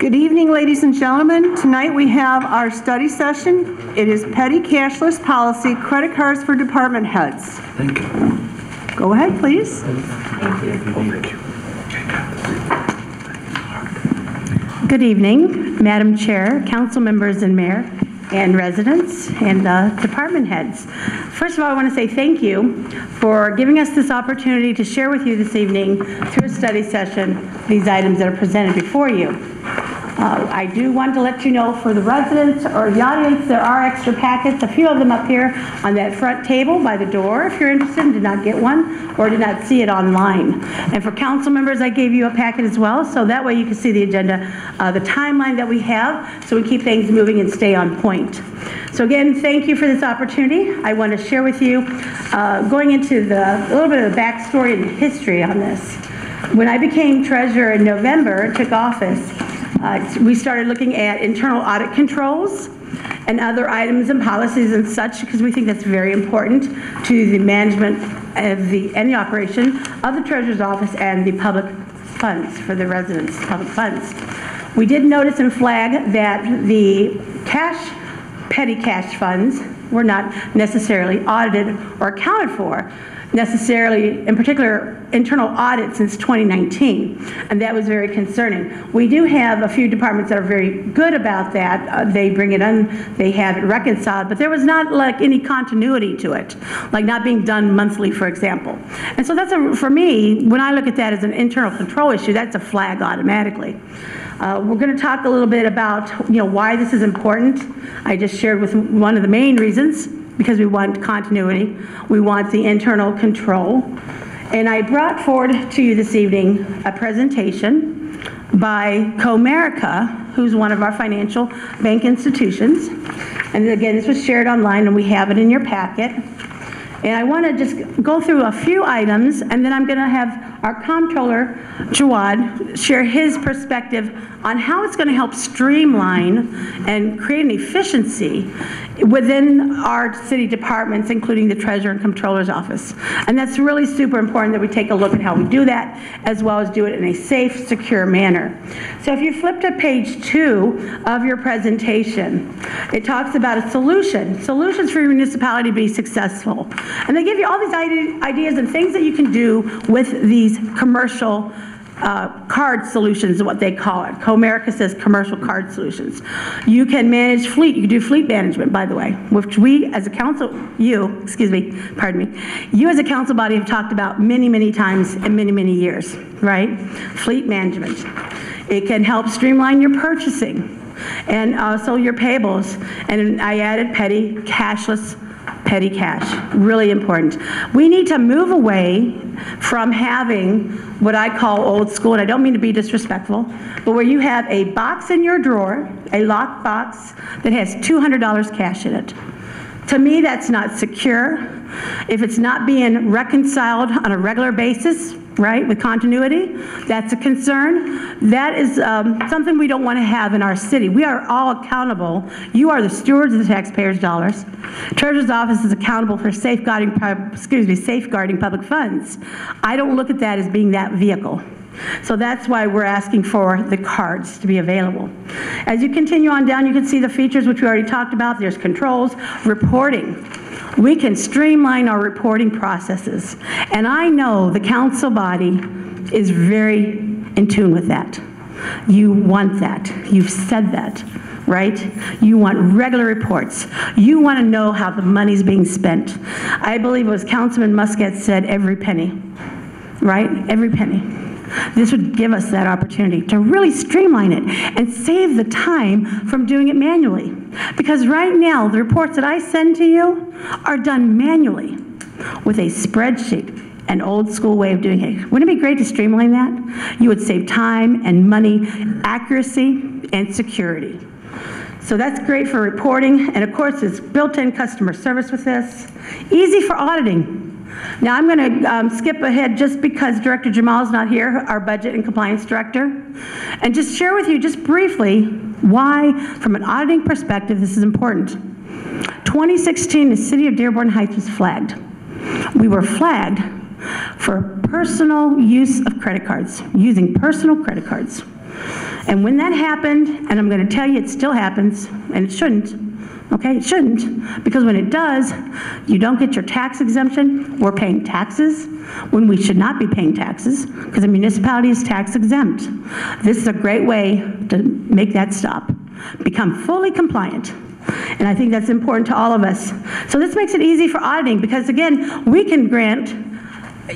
Good evening, ladies and gentlemen. Tonight we have our study session. It is petty cashless policy, credit cards for department heads. Thank you. Go ahead, please. Good evening, Madam Chair, council members and mayor, and residents, and uh, department heads. First of all, I want to say thank you for giving us this opportunity to share with you this evening through a study session these items that are presented before you. Uh, I do want to let you know for the residents or the audience, there are extra packets, a few of them up here on that front table by the door if you're interested and did not get one or did not see it online. And for council members, I gave you a packet as well, so that way you can see the agenda, uh, the timeline that we have, so we keep things moving and stay on point. So again, thank you for this opportunity. I want to share with you, uh, going into the, a little bit of the backstory and history on this. When I became treasurer in November, took office, uh, we started looking at internal audit controls and other items and policies and such, because we think that's very important to the management of the, the operation of the treasurer's office and the public funds for the residents, public funds. We did notice and flag that the cash, petty cash funds were not necessarily audited or accounted for necessarily, in particular, internal audit since 2019, and that was very concerning. We do have a few departments that are very good about that. Uh, They bring it in, they have it reconciled, but there was not like any continuity to it, like not being done monthly, for example. And so that's a, for me, when I look at that as an internal control issue, that's a flag automatically. Uh, We're going to talk a little bit about, you know, why this is important. I just shared with one of the main reasons, because we want continuity. We want the internal control. And I brought forward to you this evening a presentation by Comerica, who's one of our financial bank institutions. And again, this was shared online, and we have it in your packet. And I want to just go through a few items, and then I'm going to have our comptroller, Jawad, share his perspective on how it's going to help streamline and create an efficiency within our city departments, including the treasurer and comptroller's office. And that's really super important that we take a look at how we do that, as well as do it in a safe, secure manner. So if you flip to page two of your presentation, it talks about a solution, solutions for your municipality to be successful. And they give you all these ideas and things that you can do with these commercial uh, card solutions, is what they call it. Comerica says commercial card solutions. You can manage fleet, you can do fleet management, by the way, which we as a council, you, excuse me, pardon me, you as a council body have talked about many, many times in many, many years, right? Fleet management. It can help streamline your purchasing and also your payables. And I added petty cashless petty cash, really important. We need to move away from having what I call old school, and I don't mean to be disrespectful, but where you have a box in your drawer, a locked box that has $200 cash in it. To me, that's not secure. If it's not being reconciled on a regular basis, right, with continuity, that's a concern. That is um, something we don't want to have in our city. We are all accountable. You are the stewards of the taxpayers' dollars. Treasurer's office is accountable for safeguarding, excuse me, safeguarding public funds. I don't look at that as being that vehicle. So that's why we're asking for the cards to be available. As you continue on down, you can see the features which we already talked about. There's controls, reporting. We can streamline our reporting processes. And I know the council body is very in tune with that. You want that. You've said that, right? You want regular reports. You want to know how the money's being spent. I believe it was Councilman Muscat said every penny, right? Every penny. This would give us that opportunity to really streamline it and save the time from doing it manually. Because right now, the reports that I send to you are done manually with a spreadsheet, an old school way of doing it. Wouldn't it be great to streamline that? You would save time and money, accuracy, and security. So that's great for reporting, and of course, it's built-in customer service with this. Easy for auditing. Now, I'm going to um, skip ahead just because Director Jamal is not here, our Budget and Compliance Director, and just share with you just briefly why, from an auditing perspective, this is important. 2016, the City of Dearborn Heights was flagged. We were flagged for personal use of credit cards, using personal credit cards. And when that happened, and I'm going to tell you, it still happens, and it shouldn't, okay? It shouldn't, because when it does, you don't get your tax exemption. We're paying taxes when we should not be paying taxes, because the municipality is tax exempt. This is a great way to make that stop. Become fully compliant. And I think that's important to all of us. So this makes it easy for auditing, because again, we can grant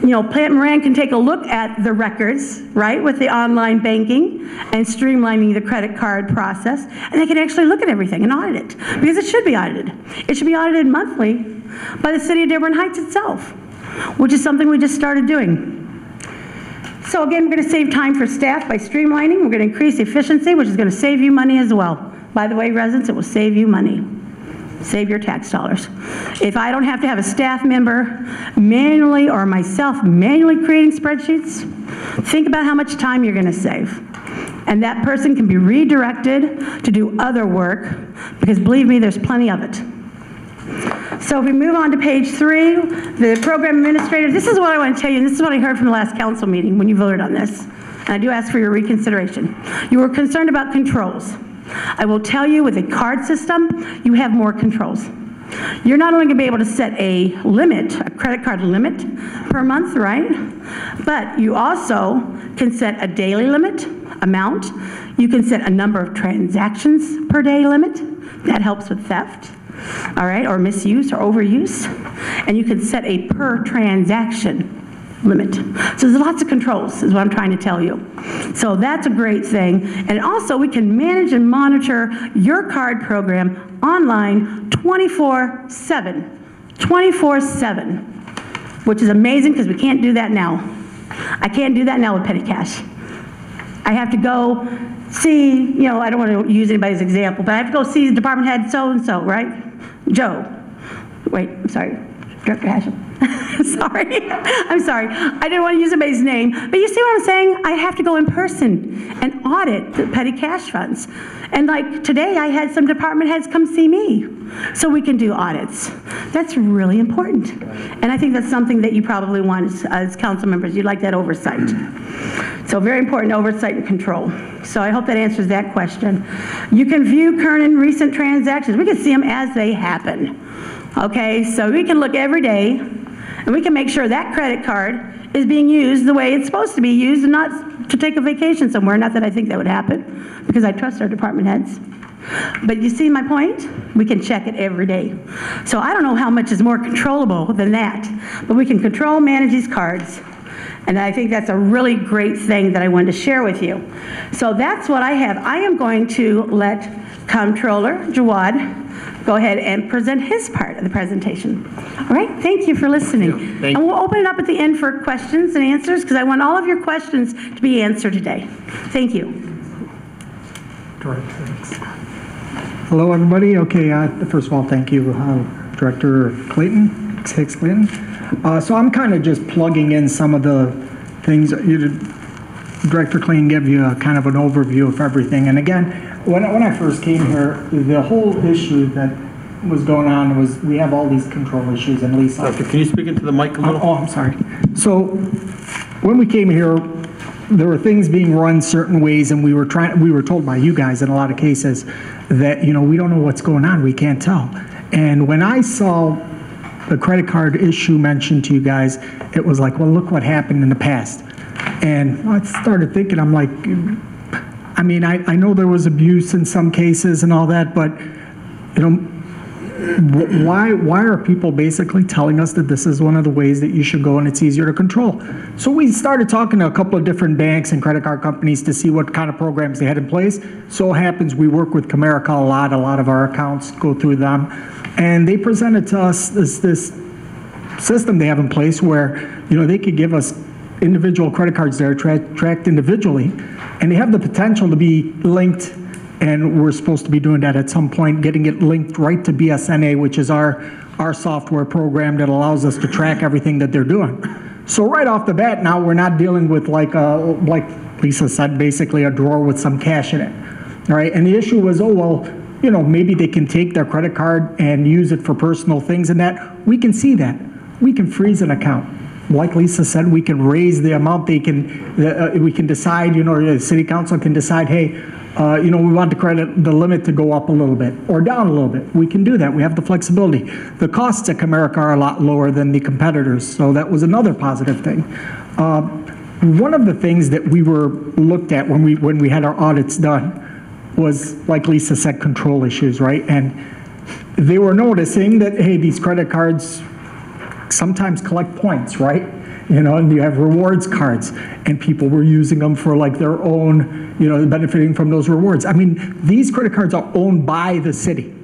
you know, Plante Moran can take a look at the records, right, with the online banking and streamlining the credit card process, and they can actually look at everything and audit it, because it should be audited. It should be audited monthly by the city of Dearborn Heights itself, which is something we just started doing. So again, we're going to save time for staff by streamlining, we're going to increase efficiency, which is going to save you money as well. By the way, residents, it will save you money save your tax dollars. If I don't have to have a staff member manually or myself manually creating spreadsheets, think about how much time you're going to save. And that person can be redirected to do other work, because believe me, there's plenty of it. So if we move on to page three, the program administrator, this is what I want to tell you, and this is what I heard from the last council meeting when you voted on this. And I do ask for your reconsideration. You were concerned about controls. I will tell you, with a card system, you have more controls. You're not only going to be able to set a limit, a credit card limit per month, right? But you also can set a daily limit, amount. You can set a number of transactions per day limit. That helps with theft, all right, or misuse or overuse. And you can set a per transaction limit. So there's lots of controls, is what I'm trying to tell you. So that's a great thing. And also, we can manage and monitor your card program online 24/7, 24/7, which is amazing because we can't do that now. I can't do that now with petty cash. I have to go see, you know, I don't want to use anybody's example, but I have to go see the department head so-and-so, right? Joe. Wait, I'm sorry, Director Hashem. sorry, I'm sorry. I didn't want to use anybody's name, but you see what I'm saying? I have to go in person and audit the petty cash funds. And like today, I had some department heads come see me so we can do audits. That's really important. And I think that's something that you probably want as, council members. You'd like that oversight. So very important oversight and control. So I hope that answers that question. You can view current and recent transactions. We can see them as they happen. Okay, so we can look every day and we can make sure that credit card is being used the way it's supposed to be used and not to take a vacation somewhere. Not that I think that would happen, because I trust our department heads. But you see my point? We can check it every day. So I don't know how much is more controllable than that, but we can control, manage these cards. And I think that's a really great thing that I wanted to share with you. So that's what I have. I am going to let Comptroller Jawad go ahead and present his part of the presentation. All right, thank you for listening. thank you. Thank And we'll open it up at the end for questions and answers, because I want all of your questions to be answered today. Thank you. Great, thanks. Hello, everybody. Okay, uh, first of all, thank you, uh, Director Clayton, Hicks Clayton. Uh, So I'm kind of just plugging in some of the things, you did- Director Clayton gave you a kind of an overview of everything. And again, when I- when I first came here, the whole issue that was going on was, we have all these control issues, and Lisa, Doctor, can you speak into the mic a little? Oh, I'm sorry. So when we came here, there were things being run certain ways, and we were trying, we were told by you guys in a lot of cases that, you know, we don't know what's going on, we can't tell. And when I saw the credit card issue mentioned to you guys, it was like, well, look what happened in the past. And I started thinking, I'm like, I mean, I, I know there was abuse in some cases and all that, but, you know, why why are people basically telling us that this is one of the ways that you should go and it's easier to control? So we started talking to a couple of different banks and credit card companies to see what kind of programs they had in place. So happens we work with comerica a lot. A lot of our accounts go through them. And they presented to us this this system they have in place where, you know, they could give us individual credit cards that are tra- tracked individually, and they have the potential to be linked, and we're supposed to be doing that at some point, getting it linked right to BS&A, which is our, our software program that allows us to track everything that they're doing. So right off the bat, now we're not dealing with like a, like Lisa said, basically a drawer with some cash in it. All right, and the issue was, oh, well, you know, maybe they can take their credit card and use it for personal things and that. We can see that. We can freeze an account. Like Lisa said, we can raise the amount they can, uh, we can decide, you know, the city council can decide, hey, uh, you know, we want the credit, the limit to go up a little bit or down a little bit. We can do that. We have the flexibility. The costs at Comerica are a lot lower than the competitors, so that was another positive thing. Uh, One of the things that we were looked at when we, when we had our audits done was, like Lisa said, control issues, right? And they were noticing that, hey, these credit cards sometimes collect points, right? You know, and you have rewards cards, and people were using them for like their own, you know, benefiting from those rewards. I mean, these credit cards are owned by the city.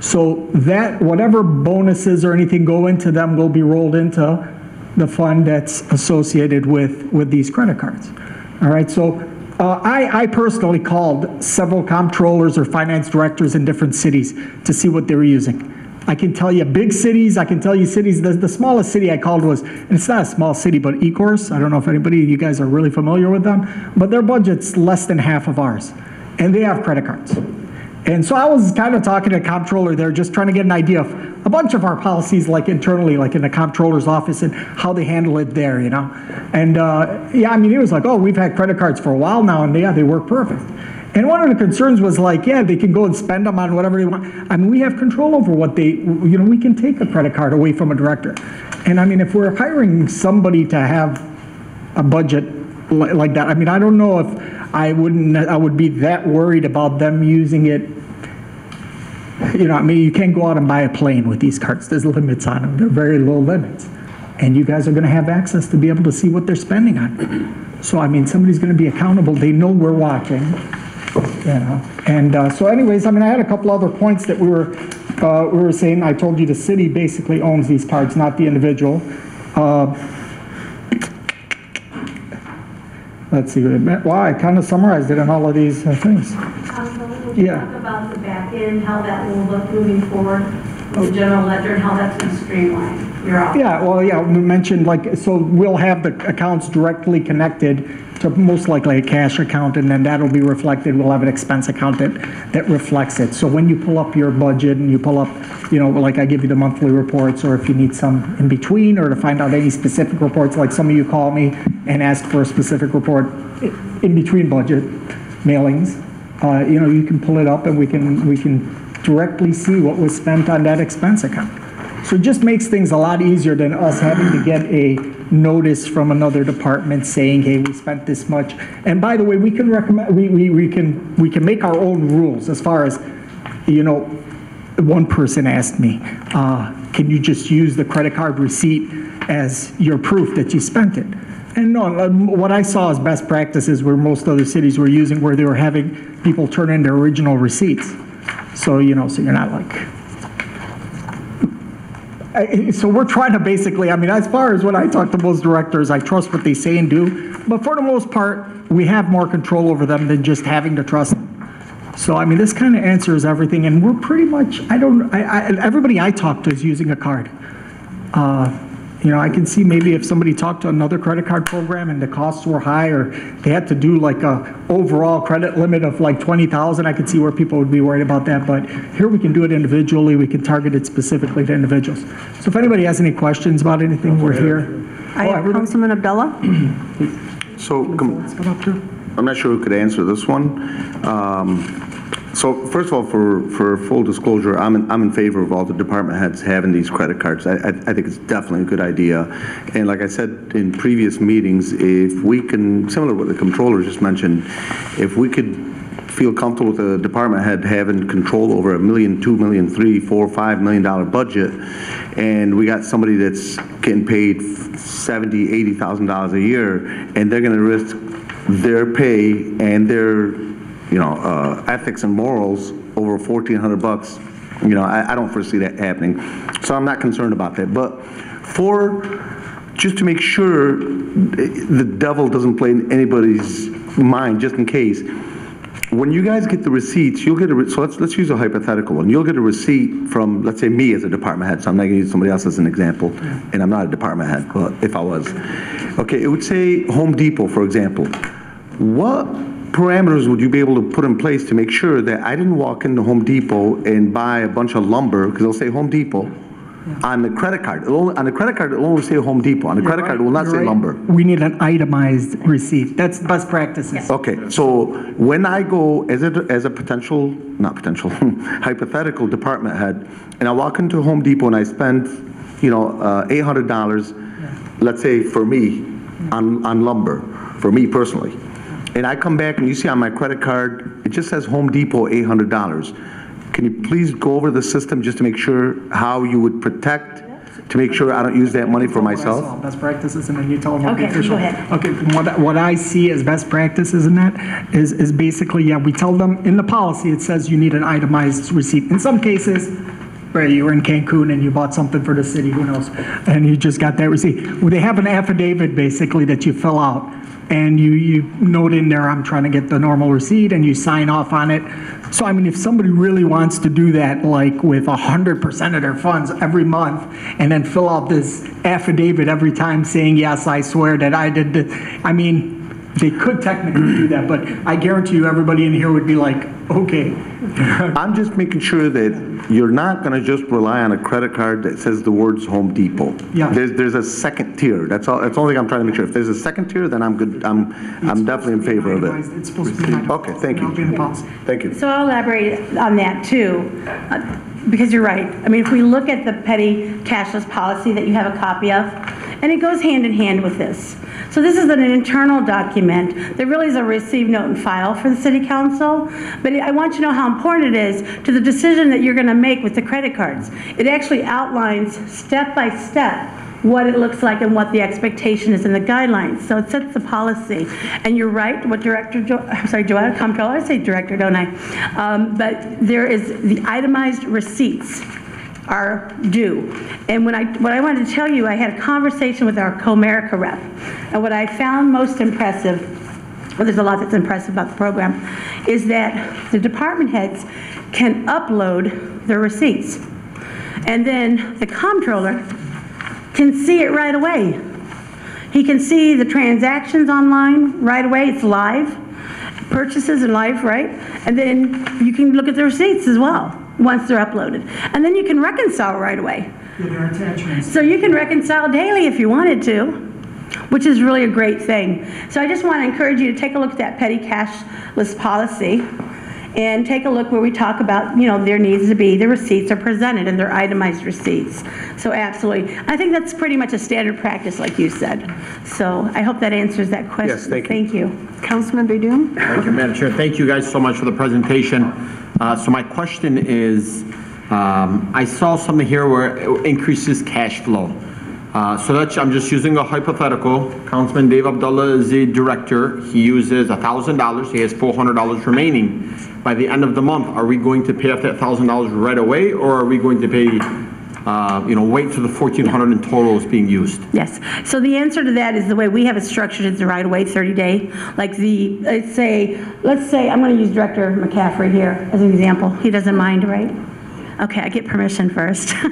So that, whatever bonuses or anything go into them will be rolled into the fund that's associated with, with these credit cards. All right, so uh, I, I personally called several comptrollers or finance directors in different cities to see what they were using. I can tell you big cities, I can tell you cities, the, the smallest city I called was, and it's not a small city, but Ecorse. I don't know if anybody, you guys are really familiar with them, but their budget's less than half of ours. And they have credit cards. And so I was kind of talking to the comptroller there, just trying to get an idea of a bunch of our policies, like internally, like in the comptroller's office, and how they handle it there, you know? And, uh, yeah, I mean, it was like, oh, we've had credit cards for a while now, and yeah, they work perfect. And one of the concerns was like, yeah, they can go and spend them on whatever they want. I mean, we have control over what they, you know, we can take a credit card away from a director. And I mean, if we're hiring somebody to have a budget li- like that, I mean, I don't know if I wouldn't, I would be that worried about them using it. You know, I mean, you can't go out and buy a plane with these cards. There's limits on them. They're very low limits. And you guys are going to have access to be able to see what they're spending on. So, I mean, somebody's going to be accountable. They know we're watching know. And uh, so anyways, I mean, I had a couple other points that we were, uh, we were saying, I told you the city basically owns these cards, not the individual. Uh, Let's see, what it meant. wow, I kind of summarized it in all of these uh, things. Would Yeah. talk about the back end, how that will look moving forward, the general ledger, and how that's going to streamline your office? Yeah, well, yeah, we mentioned like, so we'll have the accounts directly connected to most likely a cash account, and then that'll be reflected, we'll have an expense account that, that reflects it. So when you pull up your budget and you pull up, you know, like I give you the monthly reports, or if you need some in between, or to find out any specific reports, like some of you call me and ask for a specific report in between budget mailings, uh, you know, you can pull it up and we can, we can directly see what was spent on that expense account. So it just makes things a lot easier than us having to get a notice from another department saying, hey, we spent this much. And by the way, we can recommend, we, we, we can, we can make our own rules as far as, you know, one person asked me, uh, can you just use the credit card receipt as your proof that you spent it? And no, um, what I saw as best practices where most other cities were using, where they were having people turn in their original receipts. So, you know, so you're not like, So we're trying to basically, I mean, as far as when I talk to most directors, I trust what they say and do, but for the most part, we have more control over them than just having to trust them. So, I mean, this kind of answers everything, and we're pretty much, I don't, I, I, everybody I talk to is using a card. Uh, You know, I can see maybe if somebody talked to another credit card program and the costs were high, or they had to do like a overall credit limit of like 20,000, I could see where people would be worried about that, but here we can do it individually, we can target it specifically to individuals. So if anybody has any questions about anything, we're here. I Oh, have everybody- Councilman Abdallah. So, com- Let's go up to- I'm not sure who could answer this one. Um, So first of all, for, for full disclosure, I'm in, I'm in favor of all the department heads having these credit cards. I, I I think it's definitely a good idea. And like I said in previous meetings, if we can, similar to what the controller just mentioned, if we could feel comfortable with the department head having control over a million, two million, three, four, five million dollar budget, and we got somebody that's getting paid seventy, eighty thousand dollars a year, and they're gonna risk their pay and their, you know, uh, ethics and morals over fourteen hundred bucks, you know, I, I don't foresee that happening. So I'm not concerned about that. But for, just to make sure the devil doesn't play in anybody's mind, just in case, when you guys get the receipts, you'll get a, re- so let's, let's use a hypothetical one. You'll get a receipt from, let's say, me as a department head, so I'm not gonna use somebody else as an example, and I'm not a department head, but if I was. Okay, it would say Home Depot, for example. What parameters would you be able to put in place to make sure that I didn't walk into Home Depot and buy a bunch of lumber, because they'll say Home Depot, On the credit card, it'll only, on the credit card, it'll only say Home Depot. On the credit card, it will not You're say right. lumber. We need an itemized receipt. That's best practices. Okay, so when I go as a, as a potential, not potential, hypothetical department head, and I walk into Home Depot and I spend, you know, uh, $800, let's say for me, on, on lumber, for me personally, and I come back and you see on my credit card, it just says Home Depot, $800. Can you please go over the system just to make sure how you would protect, to make sure I don't use that money for What I saw, myself? Best practices, and then you tell them what the Okay, official. go ahead. Okay, what, what I see as best practices in that is, is basically, yeah, we tell them, in the policy, it says you need an itemized receipt. In some cases, where you were in Cancun and you bought something for the city, who knows? And you just got that receipt. Well, they have an affidavit, basically, that you fill out, and you, you note in there, I'm trying to get the normal receipt, and you sign off on it. So, I mean, if somebody really wants to do that, like with 100% of their funds every month, and then fill out this affidavit every time saying, yes, I swear that I did, the-" I mean, they could technically do that, but I guarantee you, everybody in here would be like, okay. I'm just making sure that you're not going to just rely on a credit card that says the words Home Depot. Yeah. There's, there's a second tier. That's all, that's the only thing I'm trying to make sure. If there's a second tier, then I'm good, I'm, I'm definitely in favor of it. It's supposed to be. itemized. Okay, thank you. It'll be in the policy. Thank you. So I'll elaborate on that too, uh, because you're right. I mean, if we look at the petty cashless policy that you have a copy of, and it goes hand in hand with this. So this is an internal document that really is a receive note and file for the city council, but I want you to know how important it is to the decision that you're going to make with the credit cards. It actually outlines step by step what it looks like and what the expectation is in the guidelines. So it sets the policy. And you're right, what Director, Jo- I'm sorry, Joanna Comptroller, I say Director, don't I? Um, But there is, the itemized receipts are due. And when I, what I wanted to tell you, I had a conversation with our Comerica rep. And what I found most impressive, well, there's a lot that's impressive about the program, is that the department heads can upload their receipts. And then the comptroller can see it right away. He can see the transactions online right away, it's live, purchases in live, right? And then you can look at the receipts as well, once they're uploaded. And then you can reconcile right away. Yeah, there are attachments. So you can reconcile daily if you wanted to, which is really a great thing. So I just want to encourage you to take a look at that petty cashless policy and take a look where we talk about, you know, there needs to be, the receipts are presented and they're itemized receipts. So absolutely. I think that's pretty much a standard practice, like you said. So I hope that answers that question. Yes, thank you. Thank you. Councilman Baydoun? Thank you, Madam Chair. Thank you guys so much for the presentation. Uh, So my question is, um, I saw something here where it increases cash flow. Uh, So that's, I'm just using a hypothetical. Councilman Dave Abdallah is the director. He uses $1,000. He has $400 remaining. By the end of the month, are we going to pay off that $1,000 right away? Or are we going to pay, uh, you know, wait till the 1,400 in total is being used? Yes. So the answer to that is the way we have it structured, is the right away 30-day. Like the, let's say, let's say, I'm going to use Director McCaffrey here as an example. He doesn't mind, right? Okay, I get permission first.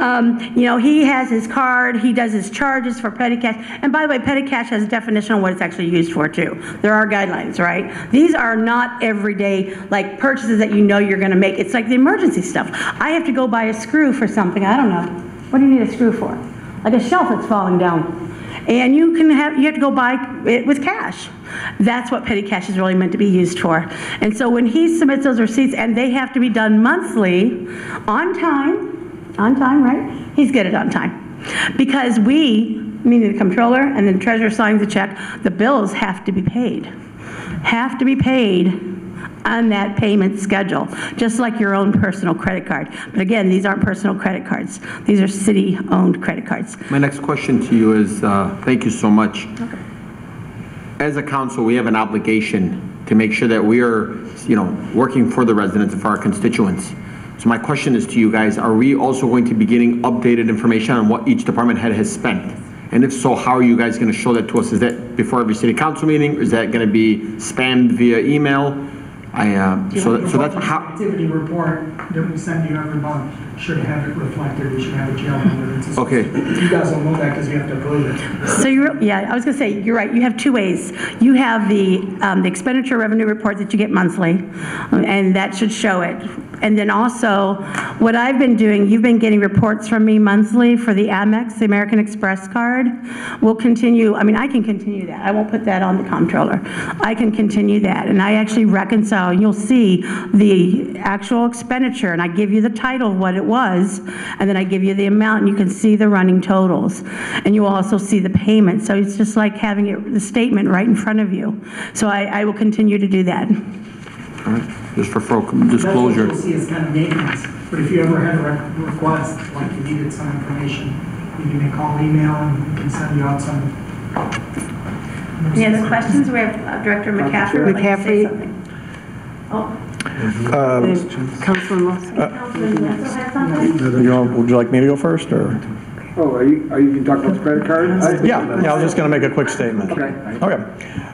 Um, You know, he has his card, he does his charges for petty cash. And by the way, petty cash has a definition of what it's actually used for too. There are guidelines, right? These are not everyday, like purchases that you know you're going to make. It's like the emergency stuff. I have to go buy a screw for something, I don't know. What do you need a screw for? Like a shelf that's falling down. And you can have, you have to go buy it with cash. That's what petty cash is really meant to be used for. And so when he submits those receipts, and they have to be done monthly, on time, on time, right? He's good at on time. Because we, meaning the comptroller and the treasurer signs the check, the bills have to be paid. Have to be paid on that payment schedule, just like your own personal credit card. But again, these aren't personal credit cards. These are city-owned credit cards. My next question to you is, uh, thank you so much. Okay. As a council, we have an obligation to make sure that we are, you know, working for the residents and for our constituents. So my question is to you guys, are we also going to be getting updated information on what each department head has spent? And if so, how are you guys going to show that to us? Is that before every city council meeting? Is that going to be spammed via email? I, uh, so so that's how, Activity report that we send you every month should have it reflected, we should have a GL number. It's Okay. You guys don't know that because you have to approve it. So you're, yeah, I was going to say, you're right, you have two ways. You have the, um, the expenditure revenue report that you get monthly, and that should show it. And then also, what I've been doing, you've been getting reports from me monthly for the Amex, the American Express card. We'll continue, I mean, I can continue that. I won't put that on the comptroller. I can continue that, and I actually reconcile, you'll see the actual expenditure, and I give you the title of what it was, and then I give you the amount, and you can see the running totals. And you will also see the payment, so it's just like having it, the statement right in front of you. So I, I will continue to do that. Just for full That's what disclosure. you'll see as kind of maintenance, but if you ever had a rec- request, like you needed some information, you can me a call, email, and we can send you out some. Any other questions? We have uh, Director McCaffrey would like to say McCaffrey. something. Oh, Councilman Wilson. Councilman Wencel had? You want- Would you like me to go first, or? Oh, are you, are you can talk about the credit card? Yeah, yeah, I was just going to make a quick statement. Okay. Okay.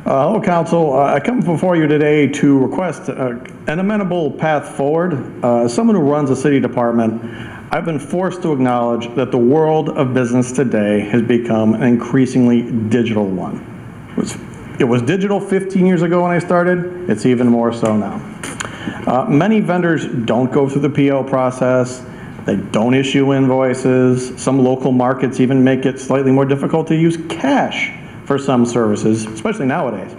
Uh, Hello, council. Uh, I come before you today to request uh, an amenable path forward. Uh, As someone who runs a city department, I've been forced to acknowledge that the world of business today has become an increasingly digital one. It was- It was digital 15 years ago when I started, it's even more so now. Uh, Many vendors don't go through the PO process, they don't issue invoices, some local markets even make it slightly more difficult to use cash for some services, especially nowadays.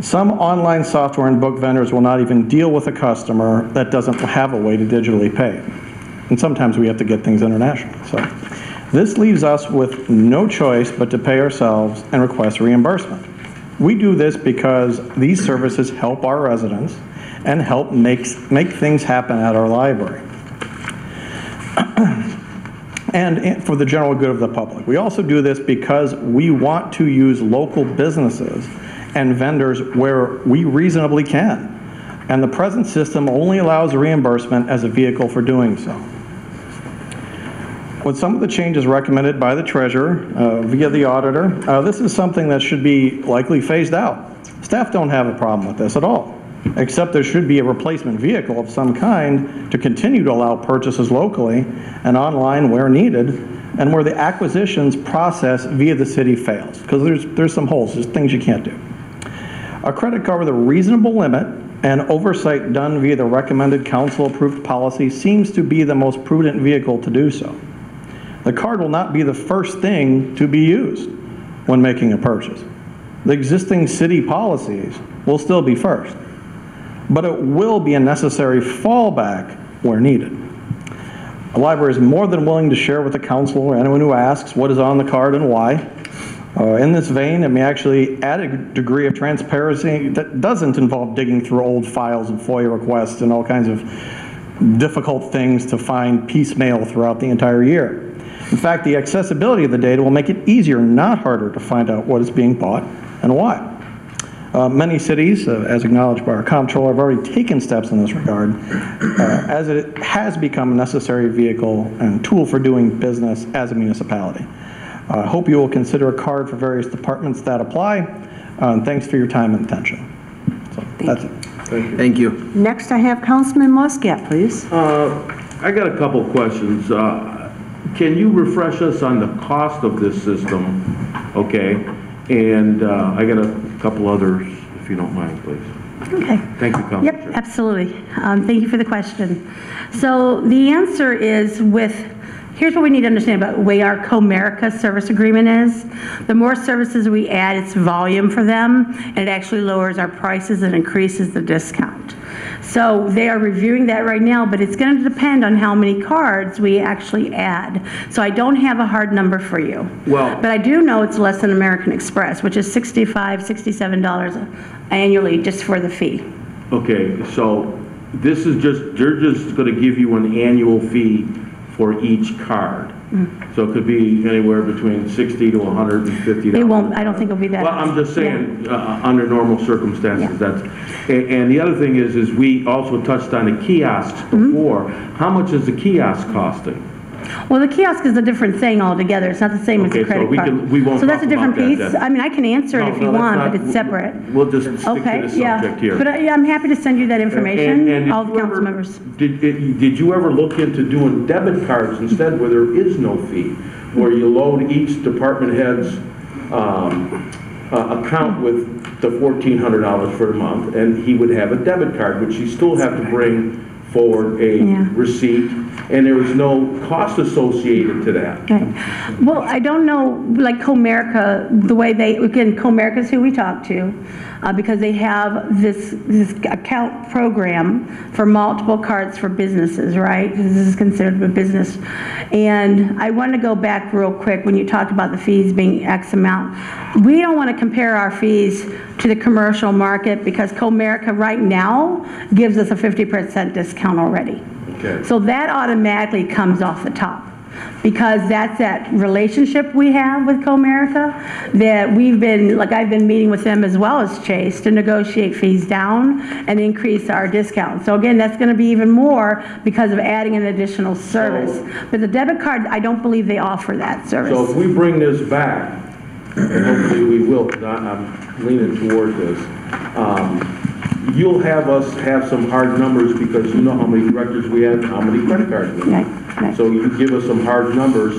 Some online software and book vendors will not even deal with a customer that doesn't have a way to digitally pay. And sometimes we have to get things international. So this leaves us with no choice but to pay ourselves and request reimbursement. We do this because these services help our residents and help makes, make things happen at our library. And for the general good of the public. We also do this because we want to use local businesses and vendors where we reasonably can. And the present system only allows reimbursement as a vehicle for doing so. With some of the changes recommended by the treasurer uh, via the auditor, uh, this is something that should be likely phased out. Staff don't have a problem with this at all, except there should be a replacement vehicle of some kind to continue to allow purchases locally and online where needed, and where the acquisitions process via the city fails, because there's, there's some holes, there's things you can't do. A credit card with a reasonable limit and oversight done via the recommended council-approved policy seems to be the most prudent vehicle to do so. The card will not be the first thing to be used when making a purchase. The existing city policies will still be first, but it will be a necessary fallback where needed. The library is more than willing to share with the council or anyone who asks what is on the card and why. Uh, In this vein, it may actually add a degree of transparency that doesn't involve digging through old files and FOIA requests and all kinds of difficult things to find piecemeal throughout the entire year. In fact, the accessibility of the data will make it easier, not harder, to find out what is being bought and why. Uh, Many cities, uh, as acknowledged by our comptroller, have already taken steps in this regard, uh, as it has become a necessary vehicle and tool for doing business as a municipality. I hope you will consider a card for various departments that apply, uh, and thanks for your time and attention. So, that's it. Thank you. Next, I have Councilman Muscat, please. I got a couple questions. Can you refresh us on the cost of this system? Okay? And uh, I got a couple others, if you don't mind, please. Okay. Thank you, Council Yep, Chair. absolutely. Um, Thank you for the question. So the answer is with, here's what we need to understand about the way our Comerica service agreement is. The more services we add, it's volume for them, and it actually lowers our prices and increases the discount. So they are reviewing that right now, but it's going to depend on how many cards we actually add. So I don't have a hard number for you. Well- But I do know it's less than American Express, which is $65, $67 annually just for the fee. Okay, so this is just, they're just going to give you an annual fee for each card. So it could be anywhere between 60 to 150 It won't, I don't think it'll be that. Well, I'm just saying, uh, under normal circumstances, that's, and, and the other thing is, is we also touched on the kiosks Mm-hmm. before. How much is the kiosk costing? Well, the kiosk is a different thing altogether. It's not the same as Okay, a so credit we card. can- we won't So that's a talk about different that piece. then. I mean, I can answer it if no, you that's want, not- but it's separate. We'll just stick Okay, to the yeah. subject here. But I- yeah, I'm happy to send you that And- information, and all did the you council ever- members. Did, did you ever look into doing debit cards instead where there is no fee? Where you load each department head's um, uh, account with the $1,400 for the month, and he would have a debit card, which you still have to bring forward a Yeah. receipt, and there is no cost associated to that. Well, I don't know, like Comerica, the way they, again, Comerica's who we talk to, uh, because they have this, this account program for multiple cards for businesses, right? This is considered a business. And I want to go back real quick, when you talked about the fees being X amount. We don't want to compare our fees to the commercial market, because Comerica right now gives us a 50% discount already. Okay. So that automatically comes off the top because that's that relationship we have with Comerica that we've been, like I've been meeting with them as well as Chase to negotiate fees down and increase our discount. So again, that's going to be even more because of adding an additional service. But the debit card, I don't believe they offer that service. So if we bring this back, and hopefully we will, because I'm leaning toward this, um, you'll have us have some hard numbers because you know how many directors we have, and how many credit cards we have. right. So you give us some hard numbers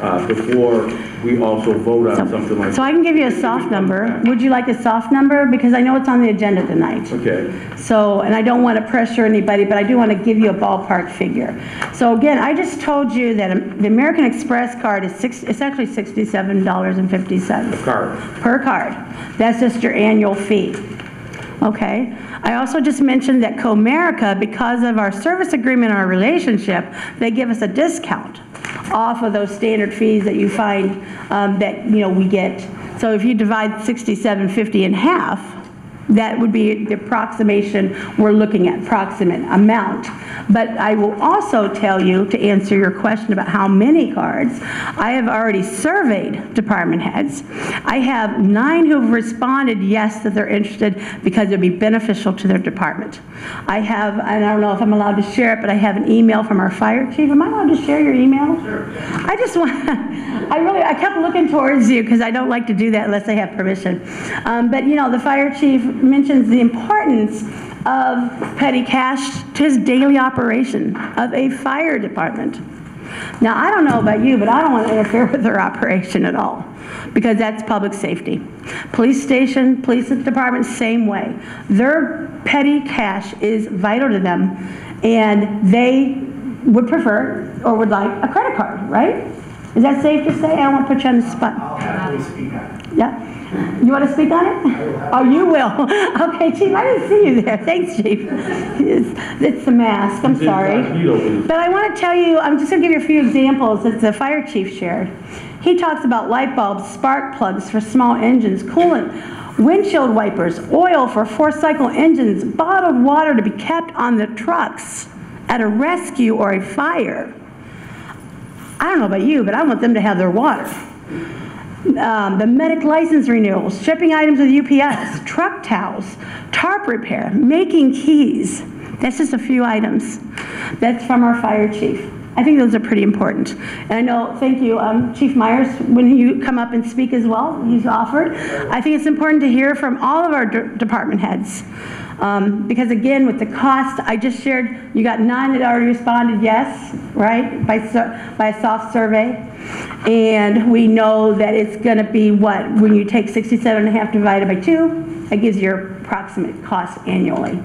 uh, before we also vote on something like. That. So I can give you a soft number. Would you like a soft number? Because I know it's on the agenda tonight. Okay. So, and I don't want to pressure anybody, but I do want to give you a ballpark figure. So again, I just told you that the American Express card is six, it's actually $67.50 Card. per card. That's just your annual fee. Okay? I also just mentioned that Comerica, because of our service agreement, our relationship, they give us a discount off of those standard fees that you find um, that, you know, we get. So if you divide 6750 in half, that would be the approximation we're looking at, approximate amount. But I will also tell you, to answer your question about how many cards, I have already surveyed department heads. I have nine who've responded yes, that they're interested because it'd be beneficial to their department. I have, and I don't know if I'm allowed to share it, but I have an email from our fire chief. Am I allowed to share your email? Sure. I just want, I really, I kept looking towards you because I don't like to do that unless I have permission. Um, But, you know, the fire chief mentions the importance of petty cash to his daily operation of a fire department. Now, I don't know about you, but I don't want to interfere with their operation at all, because that's public safety. Police station, police department, same way. Their petty cash is vital to them, and they would prefer or would like a credit card, right? Is that safe to say? I don't want to put you on the spot. Yeah? You want to speak on it? Oh, you will? Okay, Chief, I didn't see you there. Thanks, Chief. It's it's the mask, I'm sorry. But I want to tell you, I'm just going to give you a few examples that the fire chief shared. He talks about light bulbs, spark plugs for small engines, coolant, windshield wipers, oil for four-cycle engines, bottled water to be kept on the trucks at a rescue or a fire. I don't know about you, but I want them to have their water. Um, the medic license renewals, shipping items with UPS, truck towels, tarp repair, making keys. That's just a few items. That's from our fire chief. I think those are pretty important. And I know, thank you, um, Chief Myers, when you come up and speak as well, he's offered. I think it's important to hear from all of our de- department heads. Um, Because again, with the cost, I just shared, you got nine that already responded yes, right, by, by a soft survey. And we know that it's going to be what, when you take 67 and a half divided by two, that gives your approximate cost annually.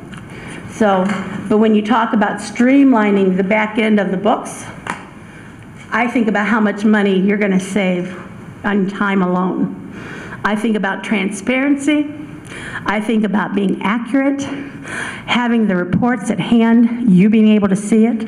So, but when you talk about streamlining the back end of the books, I think about how much money you're going to save on time alone. I think about transparency. I think about being accurate, having the reports at hand, you being able to see it.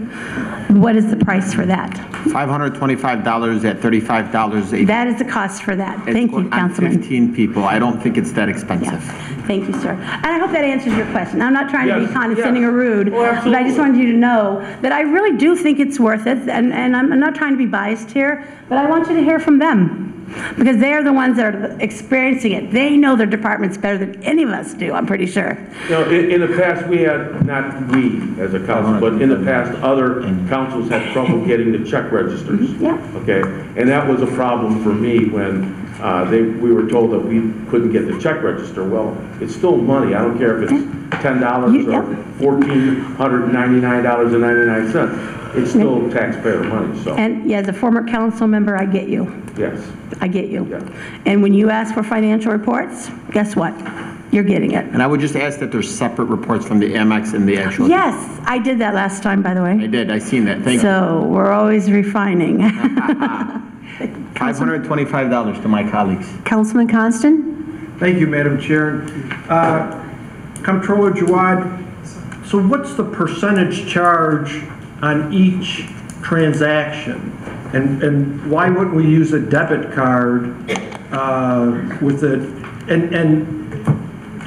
What is the price for that? $525 at $35 a That is the cost for that. Thank you, On Councilman. 15 people, I don't think it's that expensive. Thank you, sir. And I hope that answers your question. I'm not trying to be Yes, condescending yes. or rude, Oh, but I just absolutely. wanted you to know that I really do think it's worth it, and, and I'm not trying to be biased here, but I want you to hear from them. Because they're the ones that are experiencing it. They know their departments better than any of us do, I'm pretty sure. You know, in, in the past, we had, not we as a council, but in the past, other councils had trouble getting the check registers. Yeah. Okay, and that was a problem for me when, uh, they, we were told that we couldn't get the check register. Well, it's still money, I don't care if it's ten dollars or fourteen hundred and ninety-nine dollars and ninety-nine cents. It's still taxpayer money, so, And yeah, as a former council member, I get you. yes. I get you. Yeah. And when you ask for financial reports, guess what? You're getting it. And I would just ask that there's separate reports from the Amex and the actual. Yes, I did that last time, by the way. I way. did, I seen that, thank you. So we're always refining. $525 to my colleagues. Councilman Constant? Thank you, Madam Chair. Uh, Comptroller Jawad, so what's the percentage charge on each transaction? And, and why wouldn't we use a debit card uh, with it? And, and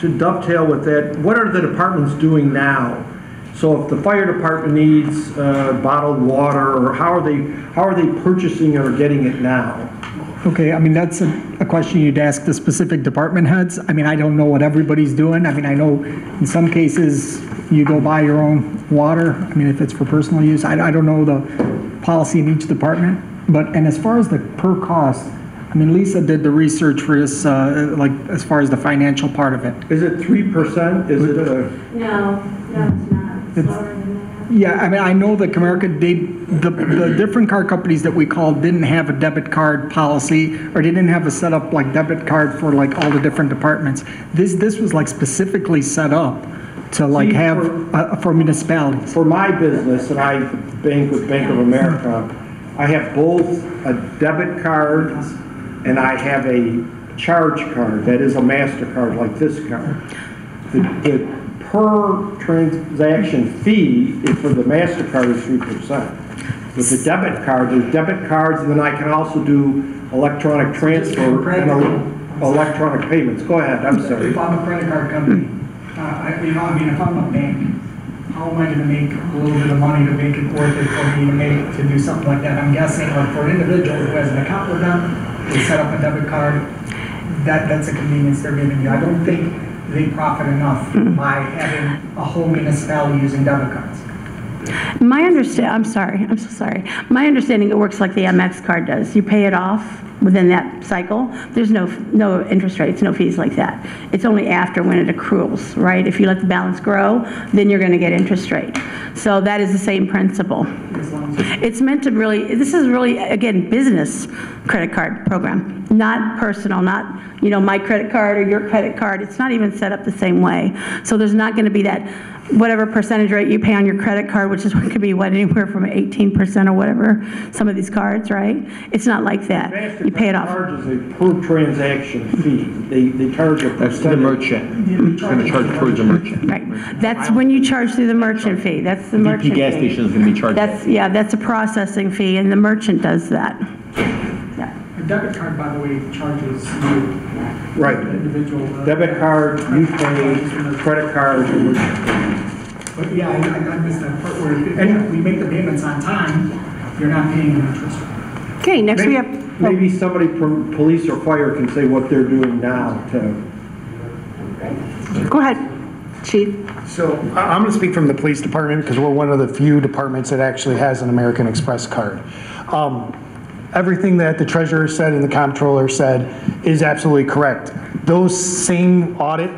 to dovetail with that, what are the departments doing now? So if the fire department needs uh, bottled water, or how are they, how are they purchasing or getting it now? Okay, I mean, that's a, a question you'd ask the specific department heads. I mean, I don't know what everybody's doing. I mean, I know in some cases you go buy your own water. I mean, if it's for personal use, I, I don't know the policy in each department. But, and as far as the per cost, mean, Lisa did the research for this, uh, like, as far as the financial part of it. Is it 3%? Is it a? No, no, it's not. It's lower than that. Yeah, I mean, I know that Comerica, they, the, the different car companies that we called didn't have a debit card policy, or they didn't have a setup like debit card for like all the different departments. This, this was like specifically set up to like See, have, for- uh, for municipalities. For my business, and I bank with Bank of America, I have both a debit card and I have a charge card, that is a MasterCard like this card. The, the per transaction fee for the MasterCard is three percent. With the debit card, there's debit cards, and then I can also do electronic transfer and el- electronic payments. Go ahead, I'm sorry. If I'm a credit card company, uh, I, you know, I mean, if I'm a bank, how am I gonna make a little bit of money to make it worth it for me to make, to do something like that? I'm guessing, like, for an individual who has an account with them, they set up a debit card, that, that's a convenience they're giving you. I don't think they profit enough mm-hmm. by having a whole municipality using debit cards. My understand, I'm sorry, I'm so sorry. My understanding, it works like the Amex card does. You pay it off within that cycle. There's no, no interest rates, no fees like that. It's only after when it accrues, right? If you let the balance grow, then you're going to get interest rate. So that is the same principle. It's meant to really, this is really, again, business credit card program, not personal, not, you know, my credit card or your credit card. It's not even set up the same way. So there's not going to be that, whatever percentage rate you pay on your credit card, which is what could be, what, anywhere from 18% or whatever, some of these cards, right? It's not like that. You pay it MasterCard off. charges a per transaction fee. They, they charge a That's to the percentage. merchant. It's going to charge towards the merchant. Right. That's when you charge through the merchant fee. That's the merchant DP gas fee. station is going to be charged. That's, yeah, that's a processing fee, and the merchant does that. Yeah. A debit card, by the way, charges you, Right. individual. Debit card, you pay, credit card, But yeah, I, I I missed that part where if we make the payments on time, you're not paying an interest. Okay, next we have, maybe somebody from police or fire can say what they're doing now to. go ahead, chief. So I- I'm going to speak from the police department because we're one of the few departments that actually has an American Express card. Um, Everything that the treasurer said and the comptroller said is absolutely correct. Those same audit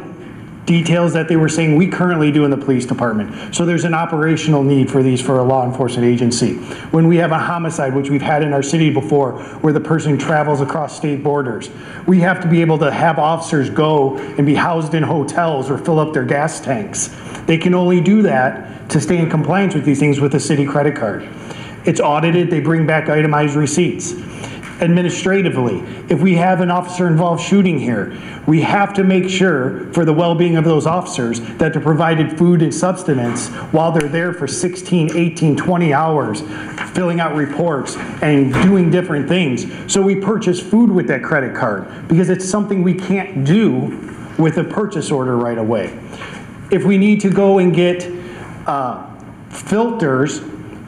details that they were saying, we currently do in the police department. So there's an operational need for these for a law enforcement agency. When we have a homicide, which we've had in our city before, where the person travels across state borders, we have to be able to have officers go and be housed in hotels or fill up their gas tanks. They can only do that to stay in compliance with these things with a city credit card. It's audited, they bring back itemized receipts. Administratively, if we have an officer-involved shooting here, we have to make sure, for the well-being of those officers, that they're provided food and sustenance while they're there for 16, 18, 20 hours, filling out reports and doing different things. So we purchase food with that credit card, because it's something we can't do with a purchase order right away. If we need to go and get uh, filters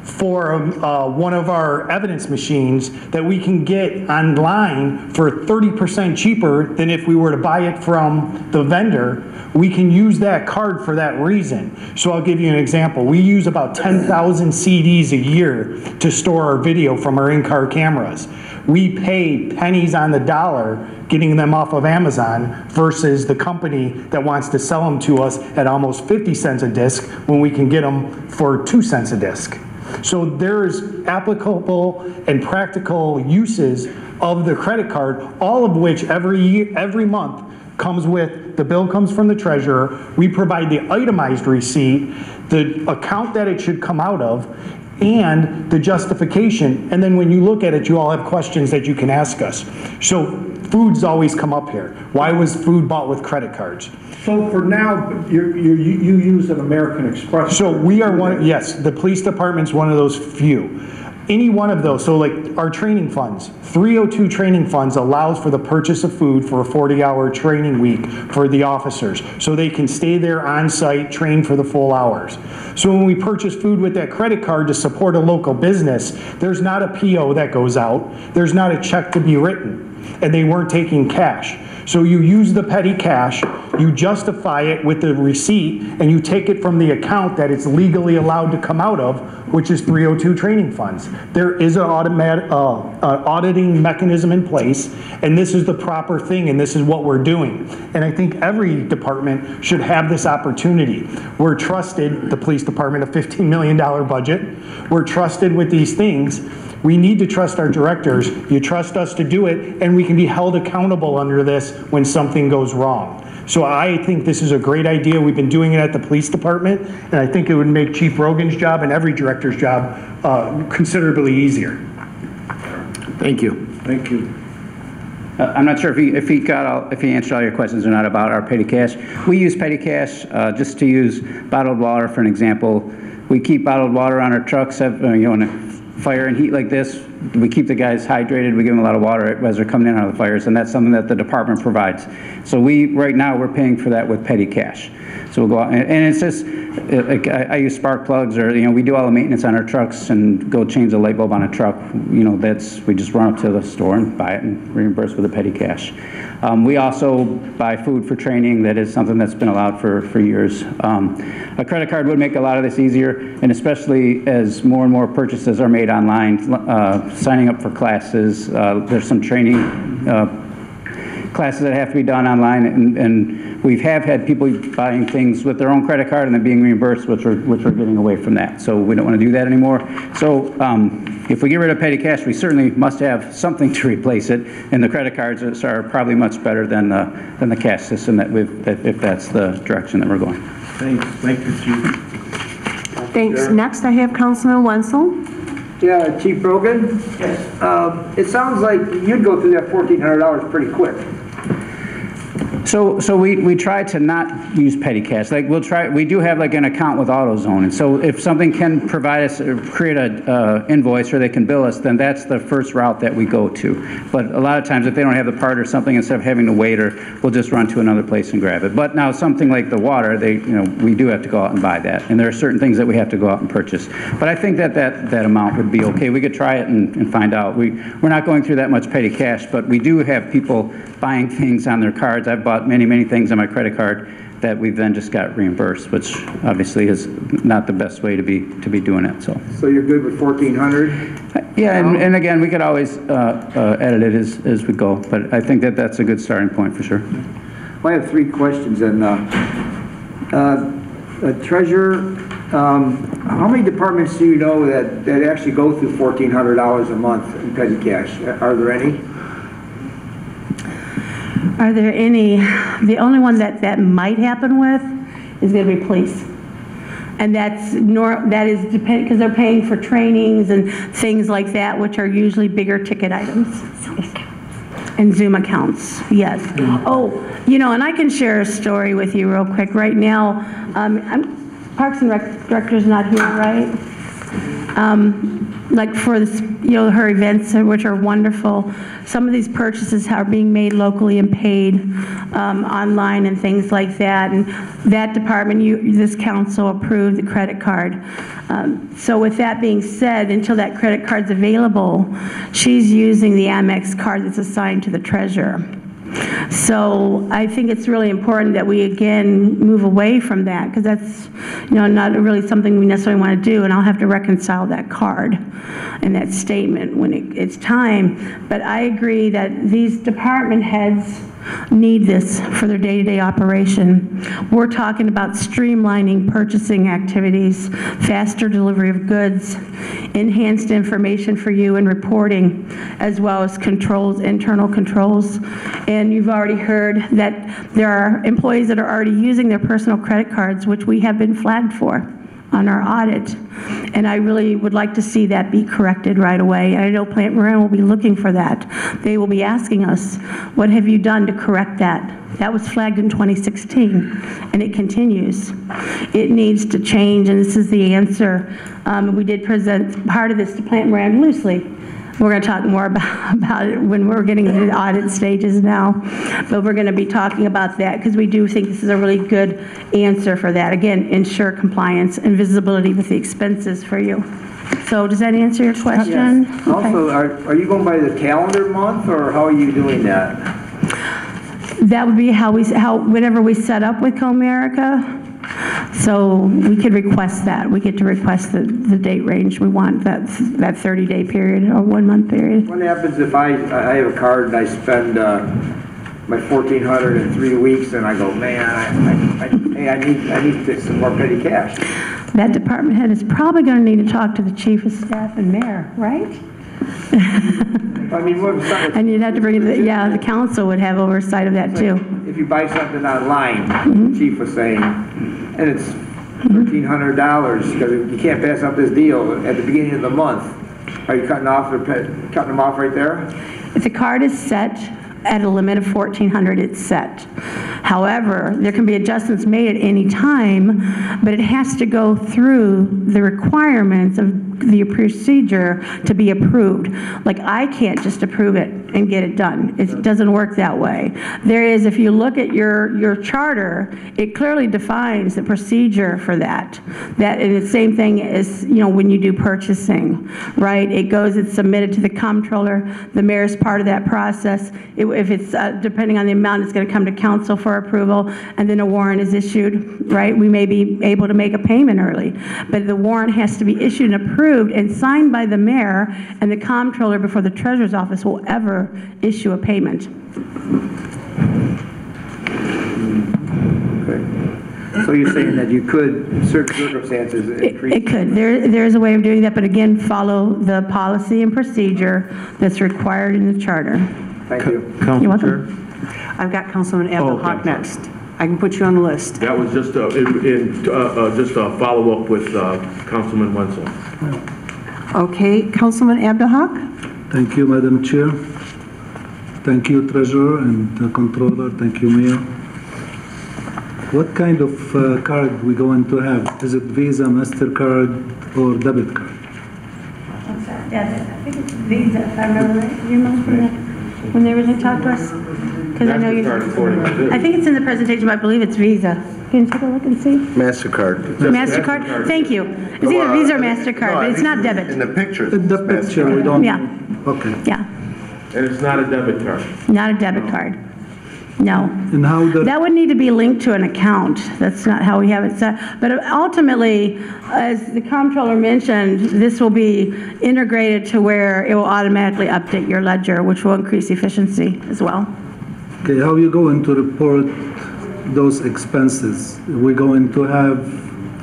for uh, one of our evidence machines that we can get online for 30% cheaper than if we were to buy it from the vendor, we can use that card for that reason. So I'll give you an example. We use about 10,000 CDs a year to store our video from our in-car cameras. We pay pennies on the dollar getting them off of Amazon versus the company that wants to sell them to us at almost 50 cents a disc when we can get them for 2 cents a disc. So there's applicable and practical uses of the credit card, all of which every year, every month comes with, the bill comes from the treasurer, we provide the itemized receipt, the account that it should come out of, and the justification. And then when you look at it, you all have questions that you can ask us. So foods always come up here. Why was food bought with credit cards? So for now, you, you, you use an American Express. So we are one, yes, the police department's one of those few. Any one of those, so like our training funds, 302 training funds allows for the purchase of food for a 40-hour training week for the officers, so they can stay there on site, train for the full hours. So when we purchase food with that credit card to support a local business, there's not a PO that goes out, there's not a check to be written, and they weren't taking cash. So you use the petty cash, you justify it with the receipt, and you take it from the account that it's legally allowed to come out of, which is 302 training funds. There is an automatic, uh, uh, auditing mechanism in place, and this is the proper thing, and this is what we're doing. And I think every department should have this opportunity. We're trusted, the police department, a $15 million budget, we're trusted with these things. We need to trust our directors. You trust us to do it, and we can be held accountable under this when something goes wrong. So I think this is a great idea. We've been doing it at the police department, and I think it would make Chief Rogan's job and every director's job uh, considerably easier. Thank you. Thank you. Uh, I'm not sure if he, if he got all, if he answered all your questions or not about our petty cash. We use petty cash, uh, just to use bottled water for an example. We keep bottled water on our trucks, uh, you know, in a fire and heat like this, we keep the guys hydrated, we give them a lot of water as they're coming in out of the fires, and that's something that the department provides. So we, right now, we're paying for that with petty cash. So we'll go out, and and it's just, like, I, I use spark plugs, or, you know, we do all the maintenance on our trucks and go change the light bulb on a truck. You know, that's, we just run up to the store and buy it and reimburse with a petty cash. Um, we also buy food for training, that is something that's been allowed for, for years. Um, a credit card would make a lot of this easier, and especially as more and more purchases are made online, uh, signing up for classes, uh, there's some training, uh, classes that have to be done online, and, and we have had people buying things with their own credit card and then being reimbursed, which we're, which we're getting away from that. So we don't want to do that anymore. So um, if we get rid of petty cash, we certainly must have something to replace it, and the credit cards are probably much better than the, than the cash system that we've, if if that's the direction that we're going. Thanks, thank you, Chief. Thanks. Next, I have Councilman Wencel. Yeah, Chief Brogan? Yes. Uh, It sounds like you'd go through that $1,400 pretty quick. So, so we, we try to not use petty cash. Like, we'll try, we do have like an account with AutoZone. And so if something can provide us, or create a uh, invoice or they can bill us, then that's the first route that we go to. But a lot of times, if they don't have the part or something, instead of having to wait, or we'll just run to another place and grab it. But now, something like the water, they, you know, we do have to go out and buy that. And there are certain things that we have to go out and purchase. But I think that that, that amount would be okay. We could try it and, and find out. We, we're not going through that much petty cash, but we do have people buying things on their cards. I've bought many, many things on my credit card that we've then just got reimbursed, which obviously is not the best way to be, to be doing it, so. So you're good with 1,400? Yeah, and, and again, we could always uh, uh, edit it as, as we go, but I think that that's a good starting point for sure. Well, I have three questions, and, uh, uh, uh, Treasurer, um, how many departments do you know that, that actually go through $1,400 a month in petty cash? Are there any? Are there any, the only one that that might happen with is going to be police. And that's nor, that is dependent, because they're paying for trainings and things like that, which are usually bigger ticket items. And Zoom accounts, yes. Oh, you know, and I can share a story with you real quick. Right now, um, I'm- Parks and Rec Director's not here, right? Um, like for this, you know, her events, uh, which are wonderful, some of these purchases are being made locally and paid um, online and things like that. And that department, you, this council approved the credit card. Um, So with that being said, until that credit card's available, she's using the Amex card that's assigned to the treasurer. So I think it's really important that we, again, move away from that, because that's, you know, not really something we necessarily want to do, and I'll have to reconcile that card and that statement when it- it's time. But I agree that these department heads need this for their day-to-day operation. We're talking about streamlining purchasing activities, faster delivery of goods, enhanced information for you and reporting, as well as controls, internal controls. And you've already heard that there are employees that are already using their personal credit cards, which we have been flagged for on our audit. And I really would like to see that be corrected right away. I know Plante Moran will be looking for that. They will be asking us, what have you done to correct that? That was flagged in 2016, and it continues. It needs to change, and this is the answer. Um, We did present part of this to Plante Moran loosely. We're going to talk more about, about it when we're getting into the audit stages now. But we're going to be talking about that because we do think this is a really good answer for that. Again, ensure compliance and visibility with the expenses for you. So does that answer your question? Yes. Also, are, are you going by the calendar month, or how are you doing that? That would be how we, how, whenever we set up with Comerica. So we could request that. We get to request the, the date range we want, that, that 30-day period or one-month period. What happens if I, I have a card and I spend, uh, my fourteen hundred in three weeks, and I go, man, I, I, I- hey, I need, I need some more petty cash? That department head is probably going to need to talk to the chief of staff and mayor, right? I mean, what if something- And you'd have to bring it, to- yeah, the council would have oversight of that too. If you buy something online, Mm-hmm. the chief was saying, and it's thirteen hundred dollars, because you can't pass up this deal at the beginning of the month, are you cutting off, their pe- cutting them off right there? If the card is set at a limit of 1,400, it's set. However, there can be adjustments made at any time, but it has to go through the requirements of the procedure to be approved. Like, I can't just approve it and get it done. It doesn't work that way. There is, if you look at your, your charter, it clearly defines the procedure for that. That, and the same thing as, you know, when you do purchasing, right? It goes, it's submitted to the comptroller, the mayor is part of that process. It- If it's, uh, depending on the amount, it's going to come to council for approval, and then a warrant is issued, right? We may be able to make a payment early, but the warrant has to be issued and approved and signed by the mayor and the comptroller before the treasurer's office will ever issue a payment. Okay. So you're saying that you could, certain circumstances, It increase? it could. There, there is a way of doing that, but again, follow the policy and procedure that's required in the charter. Thank you. You're welcome. Chair? I've got Councilman Oh, Abdul okay. next. I can put you on the list. That was just a, in, in, uh, uh, just a follow-up with uh, Councilman Wencel. Okay, Councilman Abdul Haq? Thank you, Madam Chair. Thank you, Treasurer and uh, Controller. Thank you, Mayor. What kind of uh, card we going to have? Is it Visa, MasterCard, or debit card? Yeah, I think it's Visa, if I remember right. Do you remember that? When they originally talked to us? Because I know you, I think it's in the presentation, but I believe it's Visa. Can you take a look and see? MasterCard. MasterCard? Thank you. It's either Visa or MasterCard, but it's not debit. In the picture. In the picture, we don't. Yeah, Okay. yeah, And it's not a debit card. not a debit card. No. And how the, That would need to be linked to an account. That's not how we have it set. But ultimately, as the comptroller mentioned, this will be integrated to where it will automatically update your ledger, which will increase efficiency as well. okay, how are you going to report those expenses? We going to have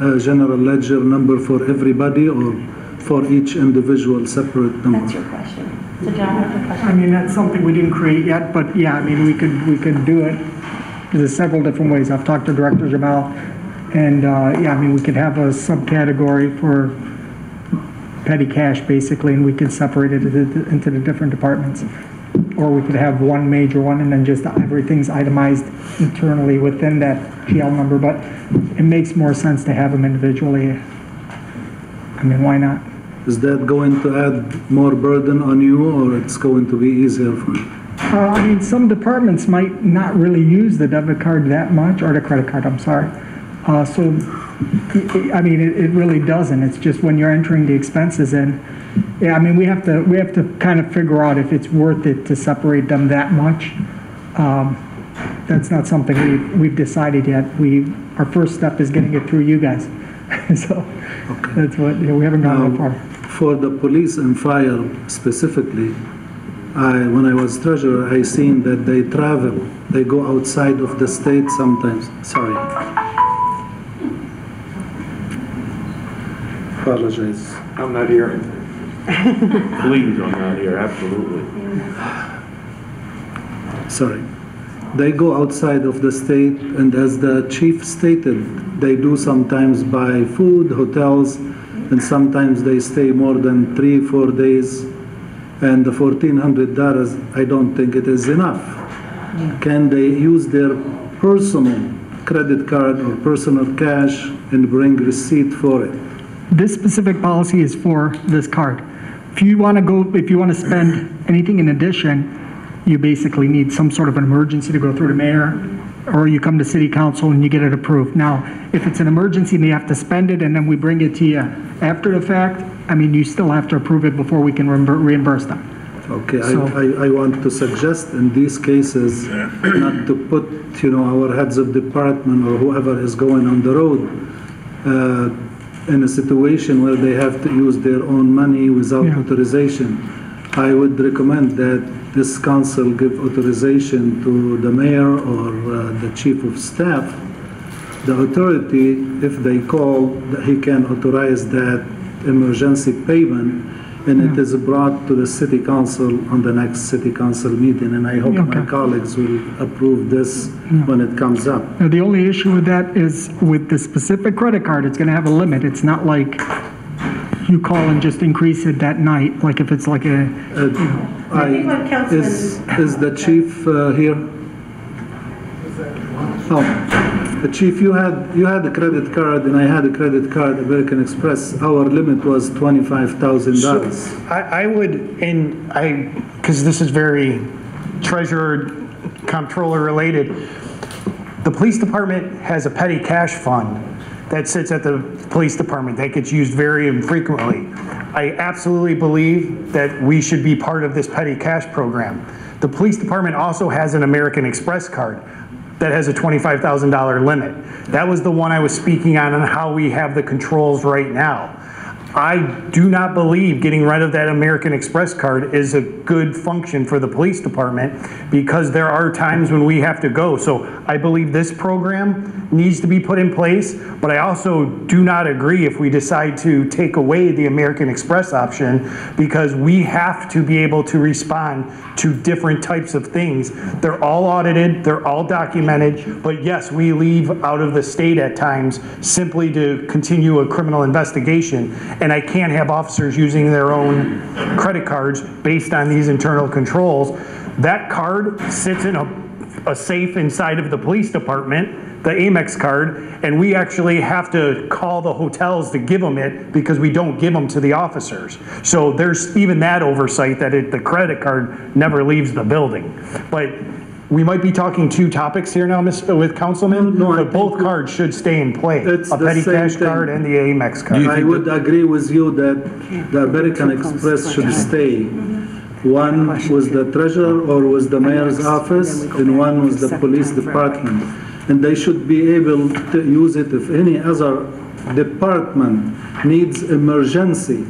a general ledger number for everybody or for each individual separate number? That's your question. So John, what's your question? I mean, that's something we didn't create yet, but yeah, I mean, we could, we could do it. There's several different ways. I've talked to Director Jamal, and, uh, yeah, I mean, we could have a subcategory for petty cash, basically, and we could separate it into into the different departments. Or we could have one major one, and then just everything's itemized internally within that GL number, but it makes more sense to have them individually. I mean, why not? Is that going to add more burden on you, or it's going to be easier for you? Uh, I mean, some departments might not really use the debit card that much, or the credit card, I'm sorry. Uh, so, I- mean, it, it really doesn't. It's just when you're entering the expenses in, yeah, I mean, we have to, we have to kind of figure out if it's worth it to separate them that much. Um, That's not something we, we've decided yet. We, our first step is getting it through you guys. So, that's what, you know, we haven't gone that far. For the police and fire specifically, I, when I was treasurer, I seen that they travel, they go outside of the state sometimes, sorry. Apologize. I'm not here. Please, I'm not here, absolutely. sorry. They go outside of the state, and as the chief stated, they do sometimes buy food, hotels, and sometimes they stay more than three, four days. And the fourteen hundred dollars, I don't think it is enough. Can they use their personal credit card or personal cash and bring receipt for it? This specific policy is for this card. If you want to go, if you want to spend anything in addition, you basically need some sort of an emergency to go through the mayor, or you come to city council and you get it approved. Now, if it's an emergency and they have to spend it and then we bring it to you after the fact, I mean, you still have to approve it before we can reimbur- reimburse them. Okay, I, So- I, I want to suggest in these cases, not to put, you know, our heads of department or whoever is going on the road, uh, in a situation where they have to use their own money without Yeah. authorization. I would recommend that this council give authorization to the mayor or uh, the chief of staff. The authority, if they call, he can authorize that emergency payment, and it is brought to the city council on the next city council meeting, and I hope my Okay. colleagues will approve this when it comes up. Now, the only issue with that is with the specific credit card, it's going to have a limit. It's not like you call and just increase it that night, like if it's like a, Uh, I think what I- Councilman- Is, is the chief uh, here? Oh, the chief, you had, you had a credit card and I had a credit card, American Express. Our limit was $25,000. I, I would, and I, because this is very treasurer, comptroller related, the police department has a petty cash fund that sits at the police department that gets used very infrequently. I absolutely believe that we should be part of this petty cash program. The police department also has an American Express card that has a $25,000 limit. That was the one I was speaking on on how we have the controls right now. I do not believe getting rid of that American Express card is a good function for the police department because there are times when we have to go. So I believe this program needs to be put in place, but I also do not agree if we decide to take away the American Express option because we have to be able to respond to different types of things. They're all audited, they're all documented, but yes, we leave out of the state at times simply to continue a criminal investigation. And I can't have officers using their own credit cards based on these internal controls. That card sits in a, a safe inside of the police department, the Amex card, and we actually have to call the hotels to give them it because we don't give them to the officers. So there's even that oversight that it, the credit card never leaves the building. But we might be talking two topics here now, Miss, uh, with Councilman, No, I but both cards should stay in play. It's A the petty same cash thing. card and the Amex card. I would agree with you that the American Express should stay. One was the treasurer or was the mayor's office, and one was the police department. And they should be able to use it if any other department needs emergency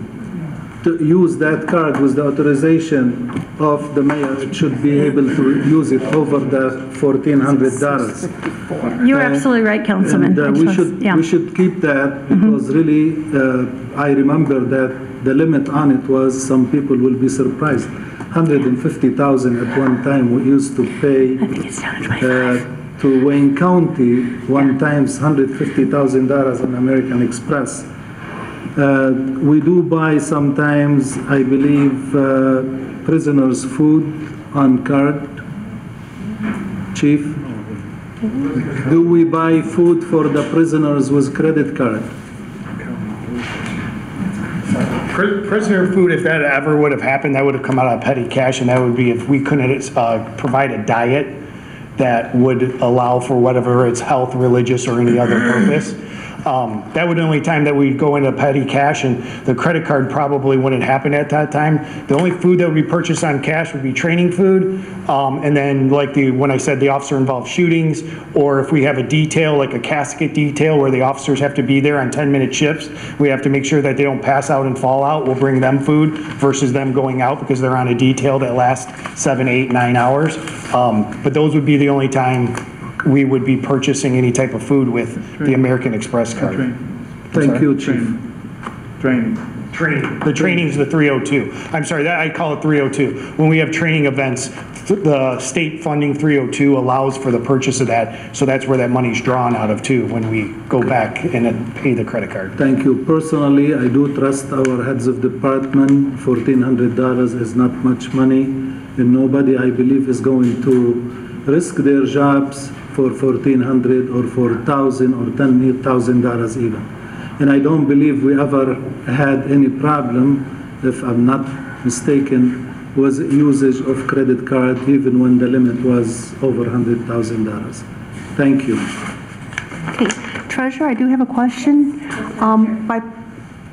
to use that card with the authorization of the mayor, should be able to use it over the fourteen hundred dollars. You're absolutely right, Councilman. And uh, we should, yeah. we should keep that because really, uh, I remember that the limit on it was, some people will be surprised. 150,000 at one time we used to pay It's down to 25. uh, to Wayne County, one times $150,000 on American Express. Uh, We do buy sometimes, I believe, uh, prisoners' food on card. Chief? Do we buy food for the prisoners with credit card? Pri- Prisoner food, if that ever would have happened, that would have come out of petty cash, and that would be if we couldn't uh, provide a diet that would allow for whatever it's health, religious, or any other purpose. Um, That would be the only time that we'd go into petty cash, and the credit card probably wouldn't happen at that time. The only food that would be purchased on cash would be training food, um, and then like the, when I said the officer-involved shootings, or if we have a detail, like a casket detail, where the officers have to be there on 10-minute shifts, we have to make sure that they don't pass out and fall out, we'll bring them food versus them going out because they're on a detail that lasts seven, eight, nine hours. Um, But those would be the only time we would be purchasing any type of food with the American Express card. Thank you, Chief. Training. Training. The training's the 302. I'm sorry, that, I call it 302. When we have training events, th- the state funding 302 allows for the purchase of that, so that's where that money's drawn out of too, when we go back and then pay the credit card. Thank you. Personally, I do trust our heads of department. Fourteen hundred dollars is not much money, and nobody, I believe, is going to risk their jobs for fourteen hundred or for thousand or ten thousand dollars even. And I don't believe we ever had any problem, if I'm not mistaken, was usage of credit card even when the limit was over hundred thousand dollars. Thank you. Okay, Treasurer, I do have a question. Um, By,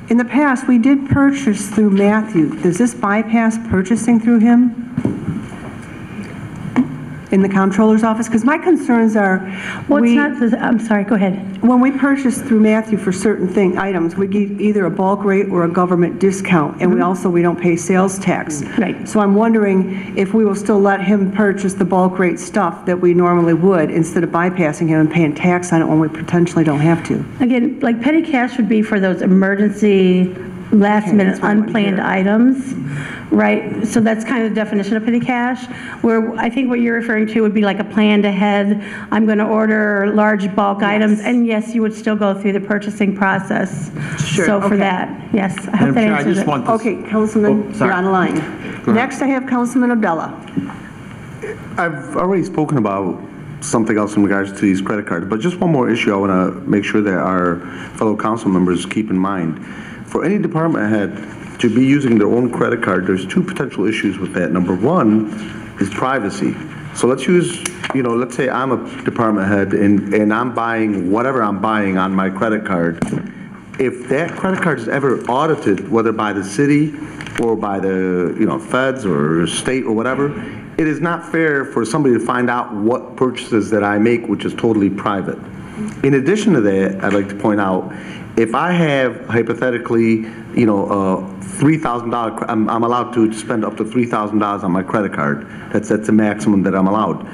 in the past, we did purchase through Matthew. Does this bypass purchasing through him? In the comptroller's office? Because my concerns are. Well, it's we- not, the- I'm sorry, go ahead. When we purchase through Matthew for certain thing, items, we get either a bulk rate or a government discount, and we mm-hmm. also, we don't pay sales tax. Right. So I'm wondering if we will still let him purchase the bulk rate stuff that we normally would, instead of bypassing him and paying tax on it when we potentially don't have to. Again, like petty cash would be for those emergency, last minute that's what I want to unplanned items, right? So that's kind of the definition of petty cash, where I think what you're referring to would be like a planned ahead, I'm going to order large bulk items, and yes, you would still go through the purchasing process. Sure, So for okay. that, yes, I hope Madam that Chair, I answers just it. want to... Okay, Councilman, Oh, sorry. you're on the line. ahead. Next, I have Councilman Abdallah. I've already spoken about something else in regards to these credit cards, but just one more issue I want to make sure that our fellow council members keep in mind. For any department head to be using their own credit card, there's two potential issues with that. Number one is privacy. So let's use, you know, let's say I'm a department head and, and I'm buying whatever I'm buying on my credit card. If that credit card is ever audited, whether by the city or by the, you know, feds or state or whatever, it is not fair for somebody to find out what purchases that I make, which is totally private. In addition to that, I'd like to point out, if I have hypothetically, you know, uh, $3,000, I'm, I'm allowed to spend up to $3,000 on my credit card. That's, that's the maximum that I'm allowed.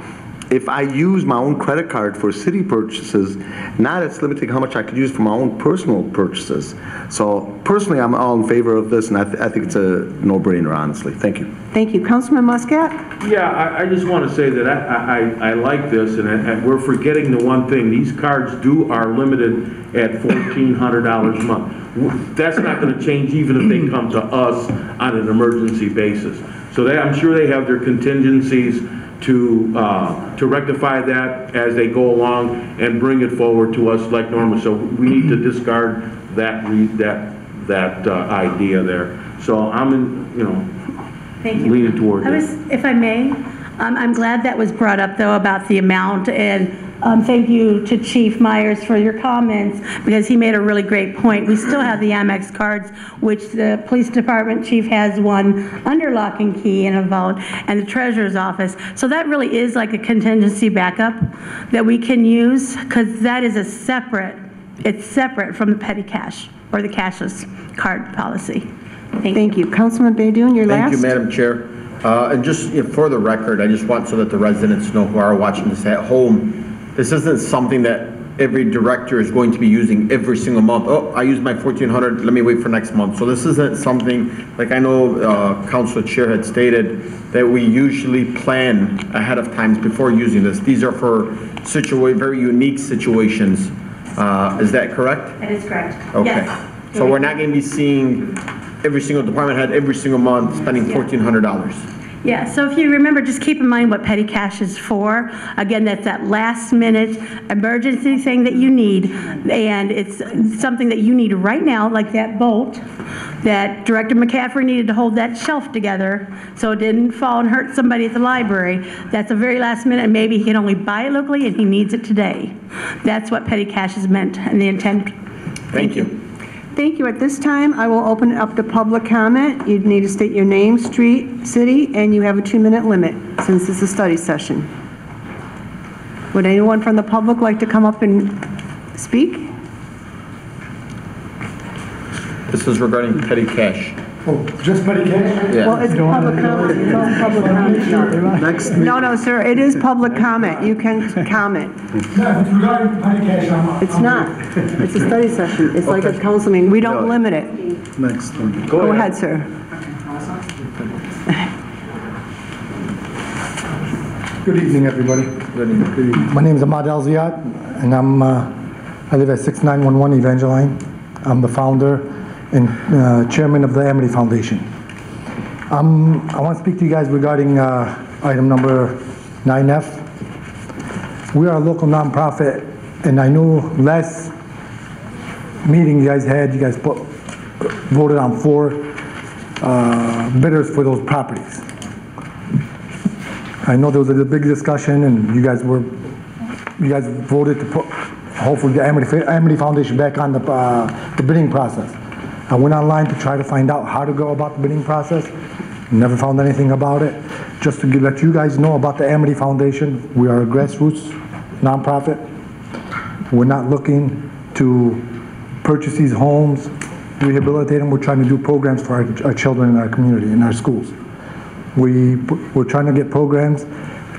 If I use my own credit card for city purchases, now that's limiting how much I could use for my own personal purchases. So personally, I'm all in favor of this, and I, th- I think it's a no-brainer, honestly. Thank you. Thank you. Councilman Muscat? Yeah, I, I just want to say that I, I, I like this, and, and we're forgetting the one thing, these cards do, are limited at fourteen hundred dollars a month. That's not gonna change even if they come to us on an emergency basis. So they, I'm sure they have their contingencies to, uh, to rectify that as they go along and bring it forward to us like normal. So we need to discard that, re- that, that, uh, idea there. So I'm in, you know, Thank you. leaning toward I it. was, if I may, um, I'm glad that was brought up, though, about the amount, and um, thank you to Chief Myers for your comments, because he made a really great point. We still have the Amex cards, which the police department chief has one under lock and key in a vault, and the treasurer's office. So that really is like a contingency backup that we can use, because that is a separate, it's separate from the petty cash, or the cashless card policy. Thank you. Thank you. Councilman Baydoun, you're last. Thank you, Madam Chair. Uh, And just you know, for the record, I just want so that the residents know who are watching this at home, this isn't something that every director is going to be using every single month. Oh, I used my 1,400, let me wait for next month. So this isn't something, like I know uh, Council Chair had stated, that we usually plan ahead of times before using this. These are for situa, very unique situations. Uh, Is that correct? That is correct. Okay. Yes. So we're not going to be seeing every single department head every single month spending $1,400. Yeah, so if you remember, just keep in mind what petty cash is for. Again, that's that last-minute emergency thing that you need, and it's something that you need right now, like that bolt, that Director McCaffrey needed to hold that shelf together so it didn't fall and hurt somebody at the library. That's a very last minute, and maybe he can only buy it locally and he needs it today. That's what petty cash is meant and the intent. Thank you. Thank you. At this time, I will open it up to public comment. You need to state your name, street, city, and you have a two-minute limit, since this is a study session. Would anyone from the public like to come up and speak? This is regarding petty cash. Oh, just petty cash? Well, it's public comment. It's all public comment. Next, No, no, sir, it is public comment. You can comment. No, it's regarding petty I'm. It's not. It's a study session. It's like a council meeting. We don't limit it. next one. Go ahead, sir. Good evening, everybody. My name is Ahmad El Ziad, and I'm, uh, I live at 6911 Evangeline. I'm the founder and uh, chairman of the Amity Foundation. Um, I want to speak to you guys regarding uh, item number 9F. We are a local nonprofit, and I know last meeting you guys had, you guys put, voted on four uh, bidders for those properties. I know there was a big discussion, and you guys were, you guys voted to put, hopefully, the Amity, Amity Foundation back on the, uh, the bidding process. I went online to try to find out how to go about the bidding process, never found anything about it. Just to let you guys know about the Amity Foundation, we are a grassroots nonprofit. We're not looking to purchase these homes, rehabilitate them, we're trying to do programs for our, our children in our community, in our schools. We, we're trying to get programs,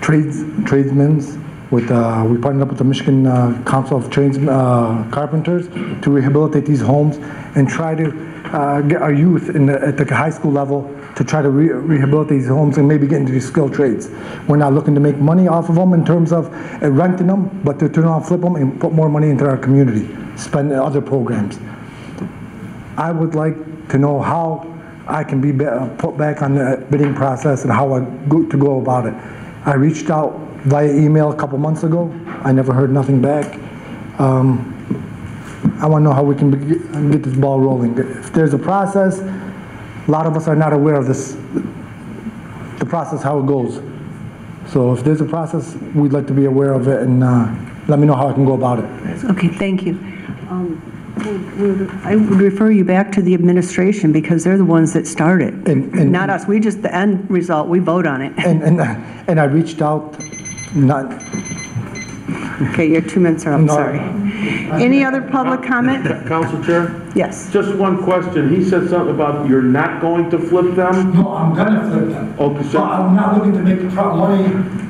trades, tradesmen's, with, uh, we partnered up with the Michigan uh, Council of Trades, uh, Carpenters to rehabilitate these homes and try to uh, get our youth in the, at the high school level to try to re- rehabilitate these homes and maybe get into these skilled trades. We're not looking to make money off of them in terms of uh, renting them, but to turn around, flip them, and put more money into our community, spend other programs. I would like to know how I can be be- uh, put back on the bidding process and how I go to go about it. I reached out via email a couple months ago. I never heard nothing back. Um, I want to know how we can be- get this ball rolling. If there's a process, a lot of us are not aware of this, the process, how it goes. So if there's a process, we'd like to be aware of it and uh, let me know how I can go about it. Okay, thank you. Um, I would refer you back to the administration because they're the ones that started. And- and- Not us. We just, the end result, we vote on it. And, and, and I reached out, not, Okay, your two minutes are up, No. sorry. Any other public comment? Council Chair? Yes. Just one question. He said something about you're not going to flip them? No, I'm gonna flip them. Okay, But so, I'm not looking to make the pro- money,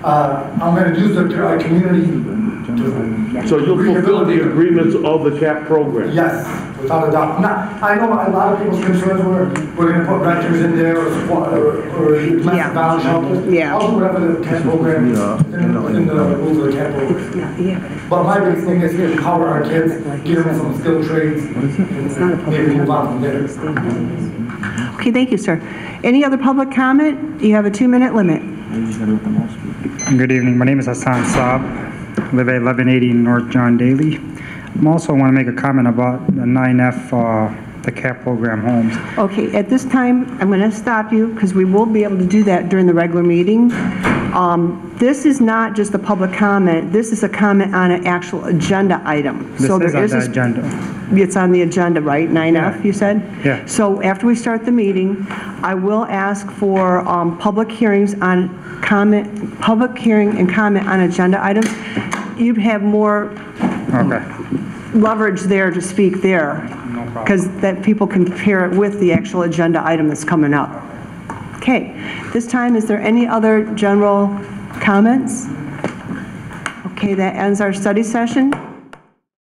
uh, I'm gonna use the uh, community to. So you'll fulfill the agreements of the CAP program? Yes, without a doubt. Not, I know a lot of people's concerns were, we're gonna put renters in there or support, or, or Yeah. less down shelters. Yeah. I'll do whatever the CAP program, within within the rules of the CAP program. But my big thing is to empower our kids, give them some skill trades, and maybe move on from there. Okay, thank you, sir. Any other public comment? You have a two-minute limit. Good evening. My name is Hassan Saab. Live at 1180 North John Daly. I also want to make a comment about the 9F, uh, the CAP program homes. Okay, at this time, I'm going to stop you because we will be able to do that during the regular meeting. Um, This is not just a public comment, this is a comment on an actual agenda item. This So is there on the a- agenda. It's on the agenda, right? 9F, you said? Yeah. So after we start the meeting, I will ask for um, public hearings on comment, public hearing and comment on agenda items. You'd have more um, Okay. leverage there to speak there. Because that people can compare it with the actual agenda item that's coming up. Okay, this time, is there any other general comments? Okay, that ends our study session.